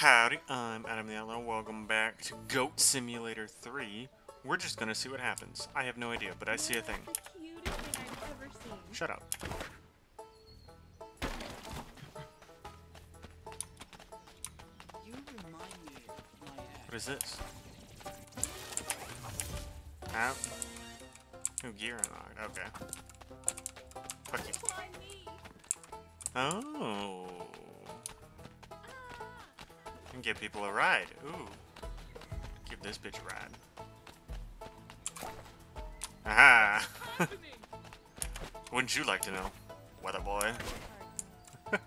Howdy, I'm Atom the Outlaw. Welcome back to Goat Simulator 3. We're just gonna see what happens. I have no idea, but I see a thing. Thing I've ever seen. Shut up. You remind me of my ex. What is this? Ow. New gear unlocked. Okay. Fuck you. Oh. Give people a ride. Ooh. Give this bitch a ride. Aha! Wouldn't you like to know, weather boy? Boat.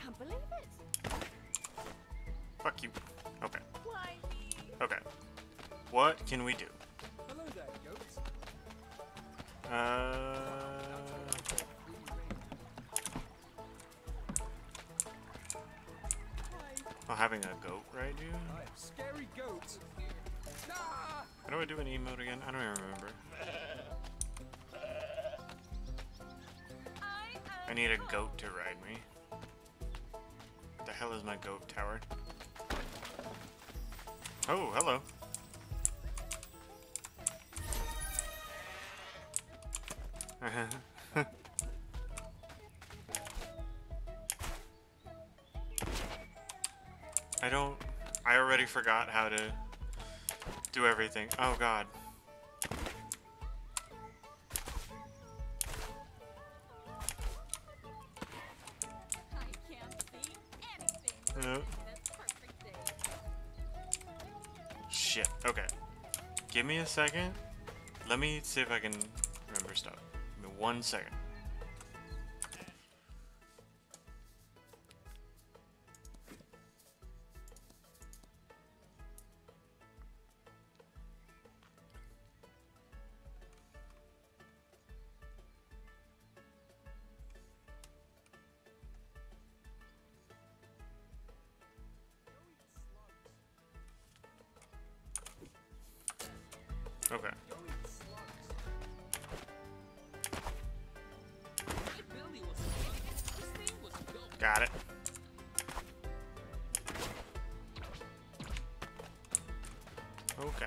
Can't believe it. Fuck you. Okay. Okay. What can we do? Hello there, goats. Uh. Having a goat ride you? Scary goat. Ah! How do I do an emote again? I don't even remember. I I need a goat to ride me. What the hell is my goat tower? Oh, hello. forgot how to do everything. Oh god. Shit. Okay. Give me a second. Let me see if I can remember stuff. Give me one second. Okay. Got it. Okay.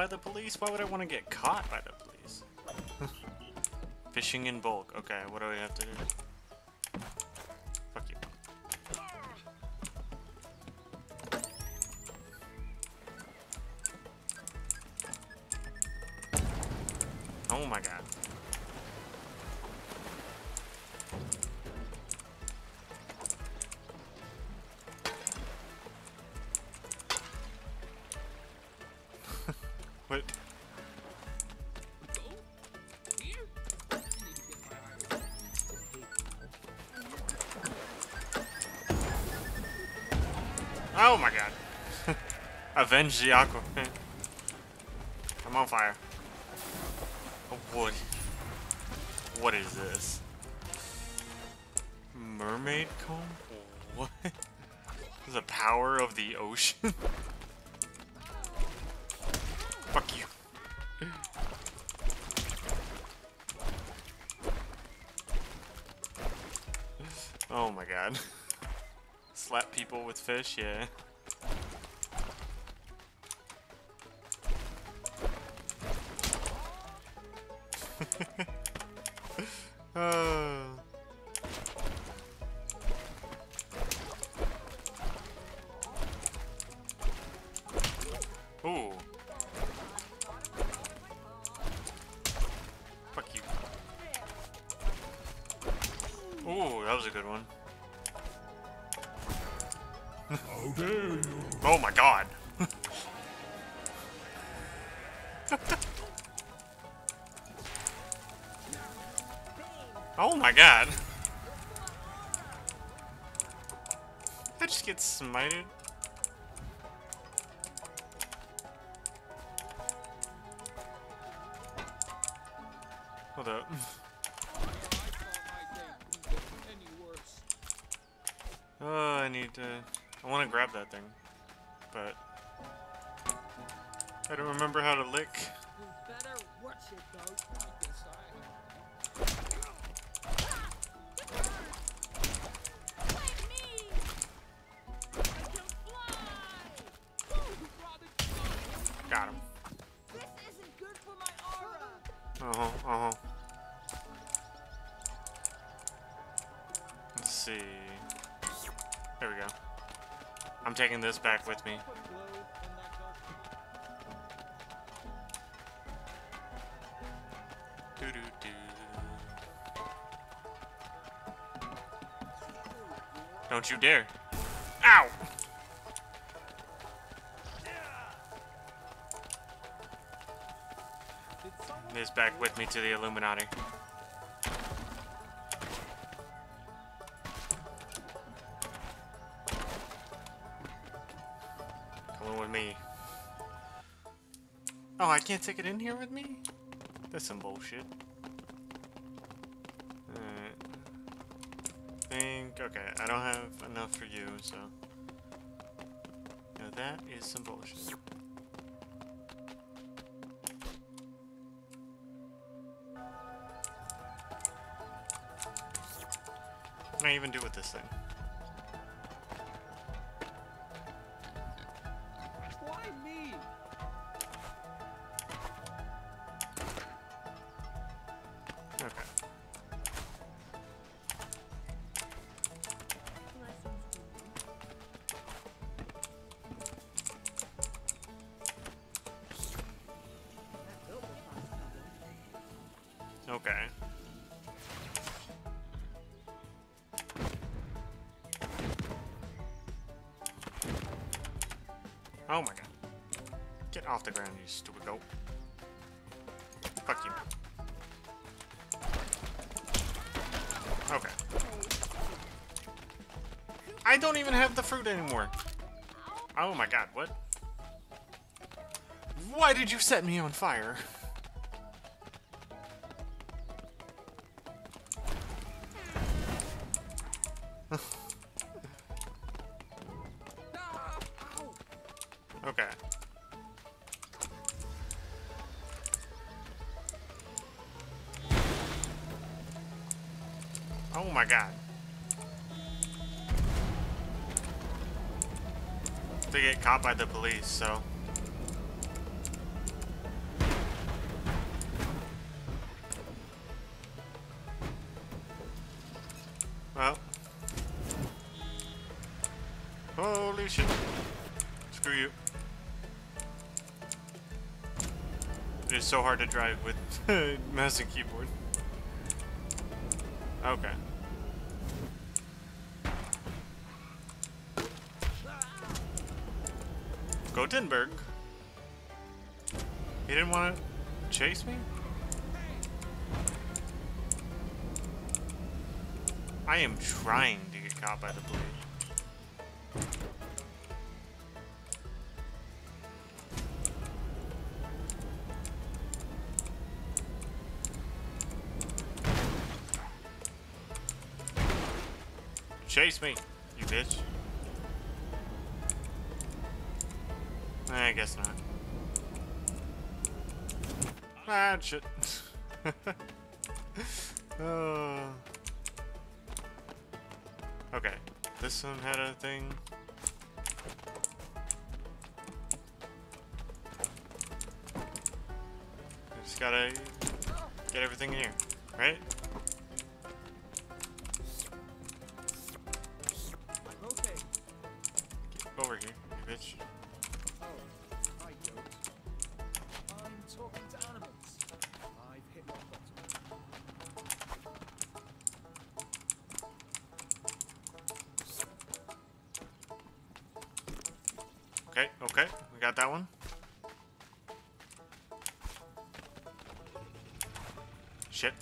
By the police? Why would I want to get caught by the police? Fishing in bulk. Okay, what do we have to do? Fuck you. Oh my god. Oh my god. Avenge the aqua. I'm on fire. Oh, what? What is this? Mermaid comb? What? The power of the ocean? Fuck you. Oh my god. Slap people with fish, yeah. oh. oh my god. I just get smited. My aura! Uh huh. Uh huh. Let's see. There we go. I'm taking this back with me. Don't you dare. Ow! This back with me to the Illuminati. Come on with me. Oh, I can't take it in here with me? That's some bullshit. Alright. Think, okay, I don't have enough for you, so. Now that is some bullshit. Can I even do with this thing? Oh my god. Get off the ground, you stupid goat. Fuck you. Okay. I don't even have the fruit anymore. Oh my god, what? Why did you set me on fire? Oh my god. They get caught by the police, so. Well. Holy shit. Screw you. It is so hard to drive with mouse and keyboard. Okay. Gothenburg? He didn't want to chase me? I am trying to get caught by the police. Chase me, you bitch. I guess not. Ah, shit. oh. Okay, this one had a thing. I just gotta get everything in here, right? Oh, hi, goat. I'm talking to animals. I've hit rock bottom. Okay, okay, we got that one. Shit.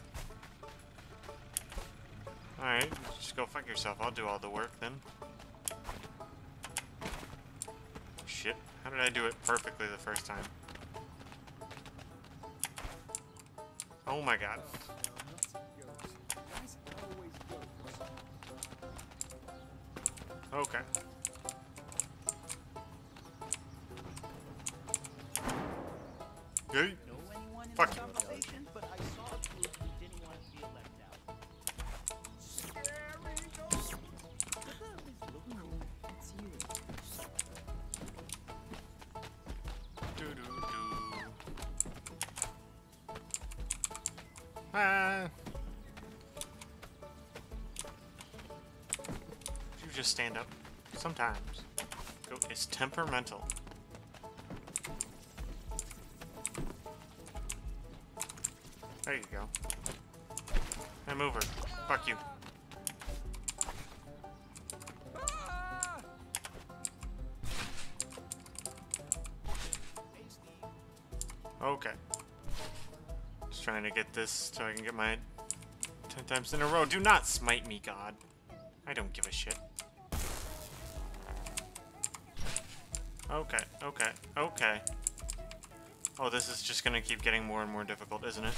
Alright, just go fuck yourself. I'll do all the work then. How did I do it perfectly the first time? Oh my god. Naughty girls. Guys always girls. Okay. Hey. know anyone in Fuck you. Sometimes. It's temperamental. There you go. Hey, move her. Fuck you. Okay. Just trying to get this so I can get my 10 times in a row. Do not smite me, God. I don't give a shit. Okay, okay, okay. Oh, this is just gonna keep getting more and more difficult, isn't it?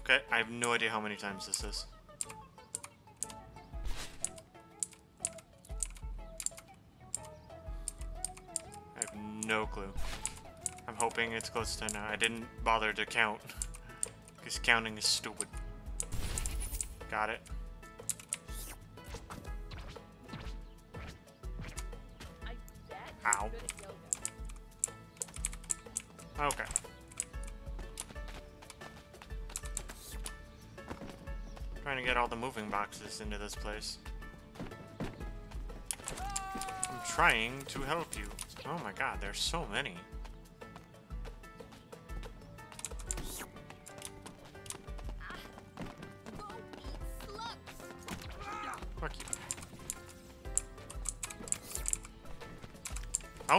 Okay, I have no idea how many times this is. I have no clue. I'm hoping it's close to 10 now. I didn't bother to count. Because counting is stupid. Got it. Ow. Okay. Trying to get all the moving boxes into this place. I'm trying to help you. Oh my god, there's so many.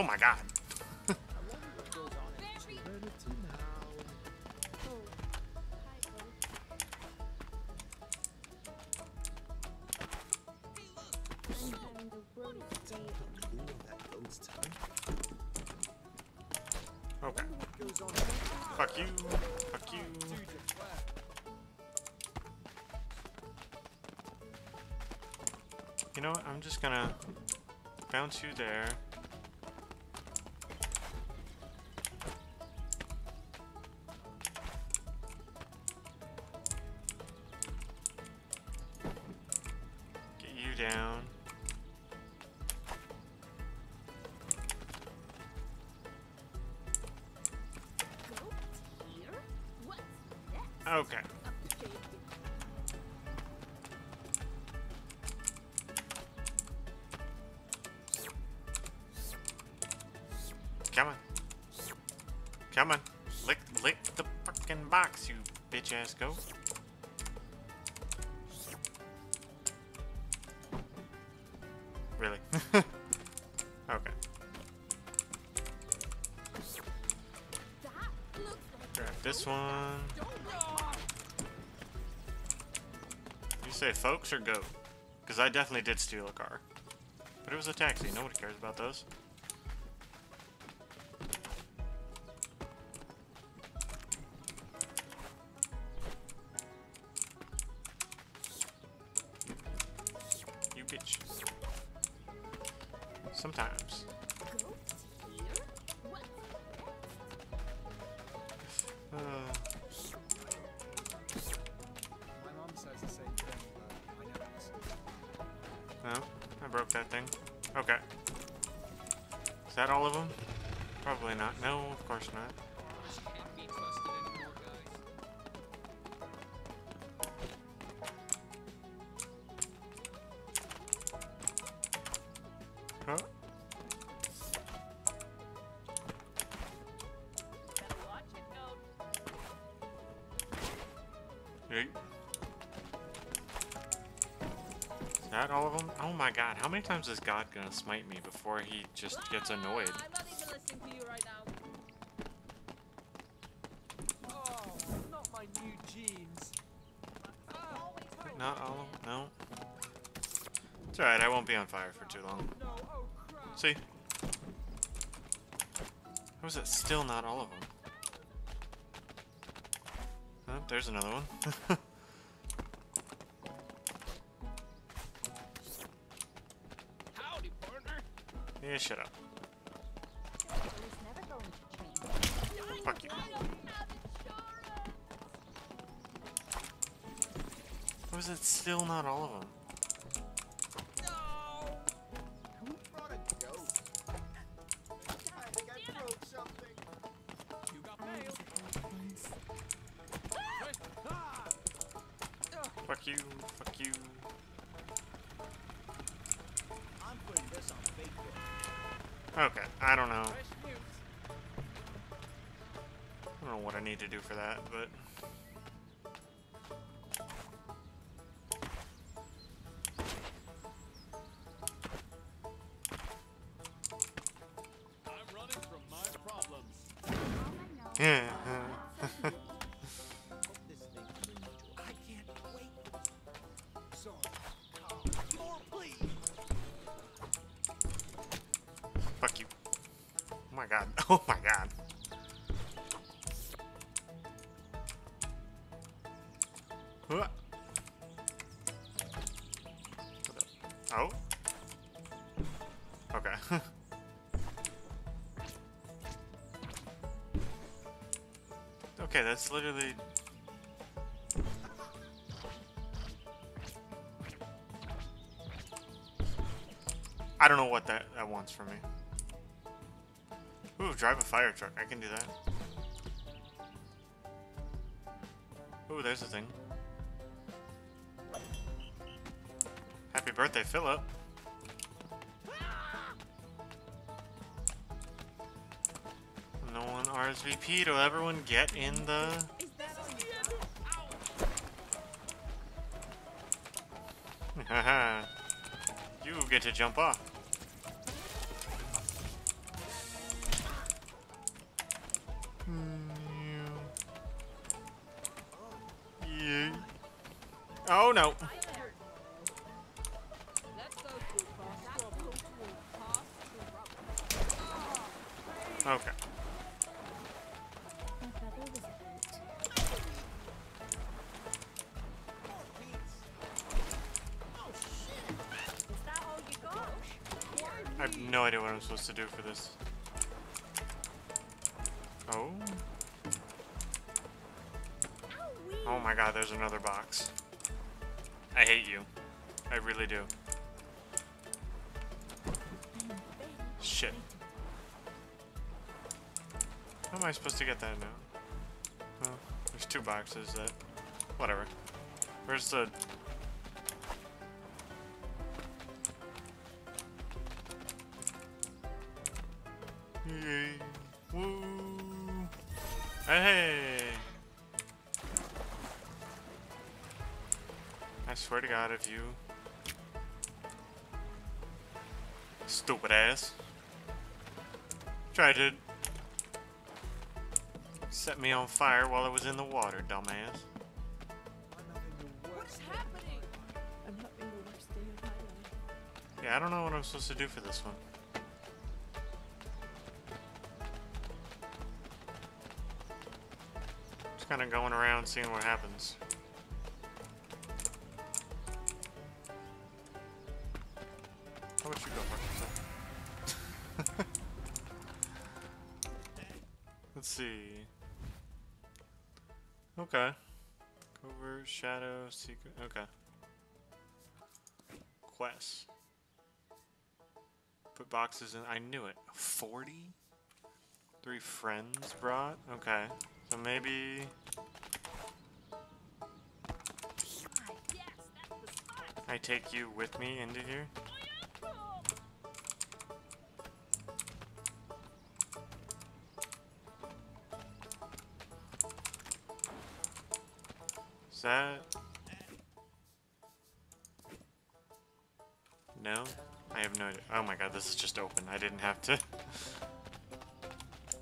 That my god. Okay. Fuck you. Fuck you. You know what? I'm just gonna bounce you there. Come on. Come on. Lick, lick the fucking box, you bitch ass goat. Really? okay. Grab this one. You say folks or goat? Because I definitely did steal a car. But it was a taxi. Nobody cares about those. My mom says the same thing, but I never listen. no, I broke that thing. Okay. Is that all of them? Probably not. No, of course not. Times is God gonna smite me before he just gets annoyed? Ah, I'm not even listening to you right now. Oh, not my new jeans. Always. Not all of them? No? It's alright, I won't be on fire for too long. No, oh crap. See? How is it still not all of them? Oh, there's another one. shut up. Fuck you. Is it still not all of them? No. Who brought a Okay, I don't know. I don't know what I need to do for that, but... okay, that's literally... I don't know what that, that wants from me. Ooh, drive a fire truck. I can do that. Ooh, there's a thing. Happy birthday, Philip. One RSVP'd. Everyone get in the... Haha. you get to jump off. Hmm, yeah. Oh no. I'm supposed to do for this. Oh. Oh my god, there's another box. I hate you. I really do. Shit. How am I supposed to get that now? Oh, there's two boxes that... Whatever. Where's the... I swear to God, if you... Stupid ass. Tried to... Set me on fire while I was in the water, dumbass. I'm having the What's happening? I'm having the worst day of my life. Yeah, I don't know what I'm supposed to do for this one. Just kind of going around seeing what happens. Boxes in. I knew it. 40? Three friends brought? Okay. So maybe. I take you with me into here? Is that. No? I have no idea. Oh my god, this is just open. I didn't have to.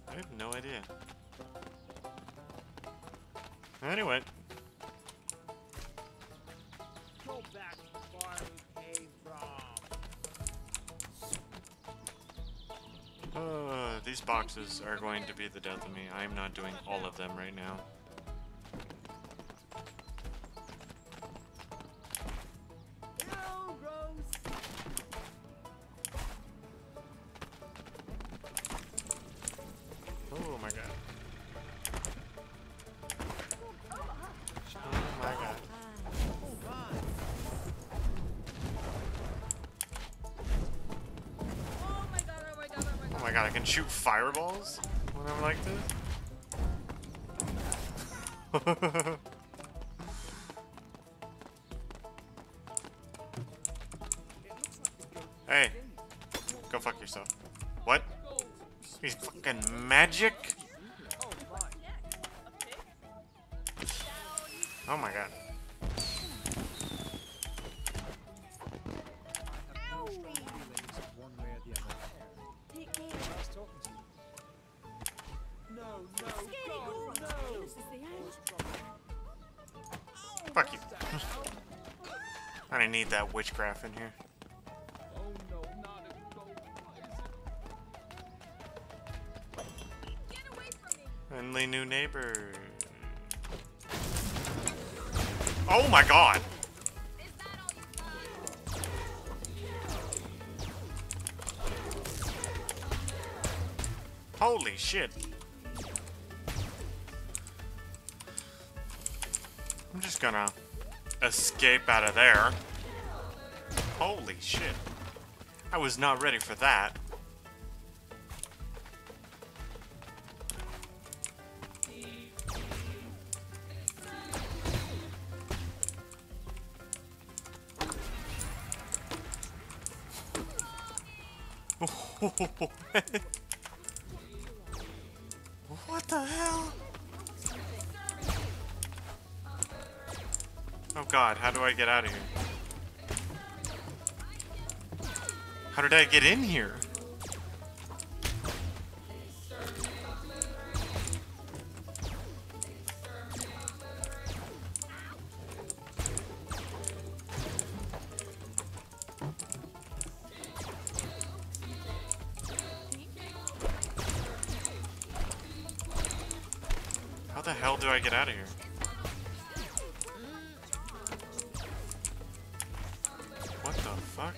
I have no idea. Anyway. Uh, these boxes are going to be the death of me. I am not doing all of them right now. My god, I can shoot fireballs when I'm like this? Fuck you. I didn't need that witchcraft in here. Friendly new neighbor. Oh my god! Holy shit. Gonna escape out of there. Holy shit. I was not ready for that. what the hell? God, how do I get out of here? How did I get in here? Fuck?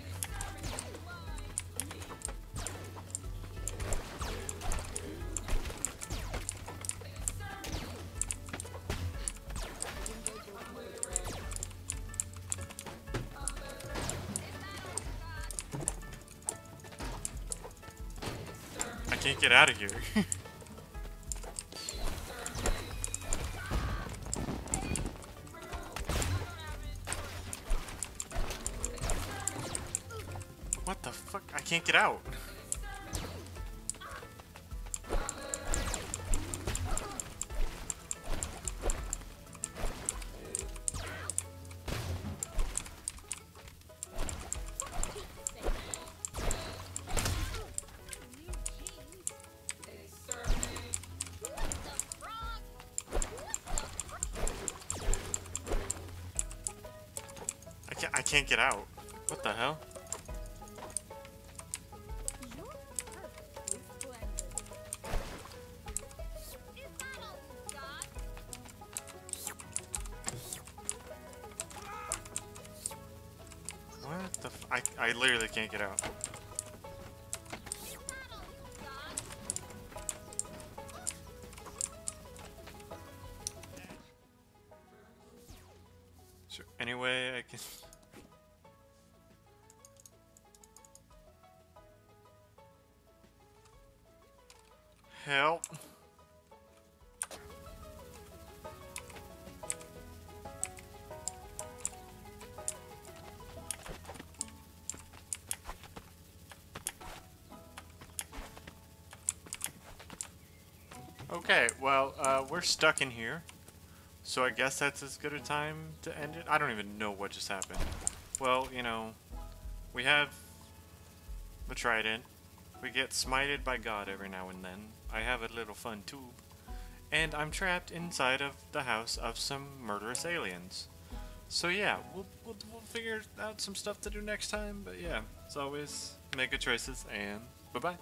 I can't get out of here. Get out. I can't get out. What the hell? Can't get out. Is there any way I can... Help. Okay, well, uh, we're stuck in here. So I guess that's as good a time to end it. I don't even know what just happened. Well, you know, we have the trident. We get smited by God every now and then. I have a little fun tube. And I'm trapped inside of the house of some murderous aliens. So yeah, we'll, we'll, we'll figure out some stuff to do next time. But yeah, as always, make good choices and bye-bye.